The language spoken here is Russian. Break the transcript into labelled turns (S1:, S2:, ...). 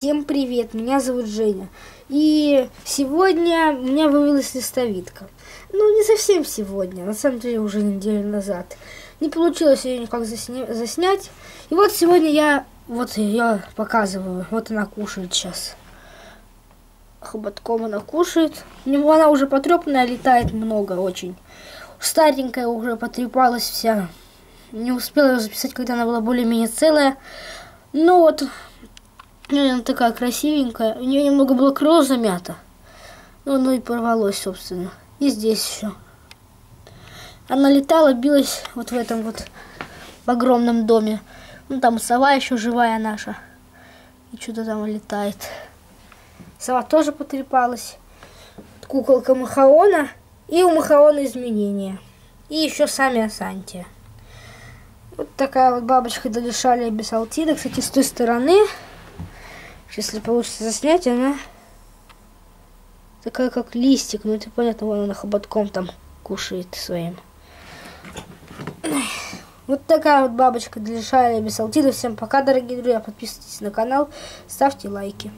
S1: Всем привет, меня зовут Женя. И сегодня у меня вывелась листовидка. Ну, не совсем сегодня, на самом деле уже неделю назад. Не получилось ее никак засня... заснять. И вот сегодня я вот ее показываю. Вот она кушает сейчас. Хоботком она кушает. Она уже потрепанная, летает много очень. Старенькая уже потрепалась вся. Не успела ее записать, когда она была более-менее целая. Ну вот, она такая красивенькая. У нее немного было крыло замято. Ну, оно и порвалось, собственно. И здесь еще. Она летала, билась вот в этом вот в огромном доме. Ну, там сова еще живая наша. И что-то там летает. Сова тоже потрепалась. Куколка Махаона. И у Махаона изменения. И еще сами Асантия. Вот такая вот бабочка Далишалия Бесалтида. Кстати, с той стороны если получится заснять, она такая как листик. Ну это понятно, вон она хоботком там кушает своим. Вот такая вот бабочка для шаря без. Всем пока, дорогие друзья. Подписывайтесь на канал, ставьте лайки.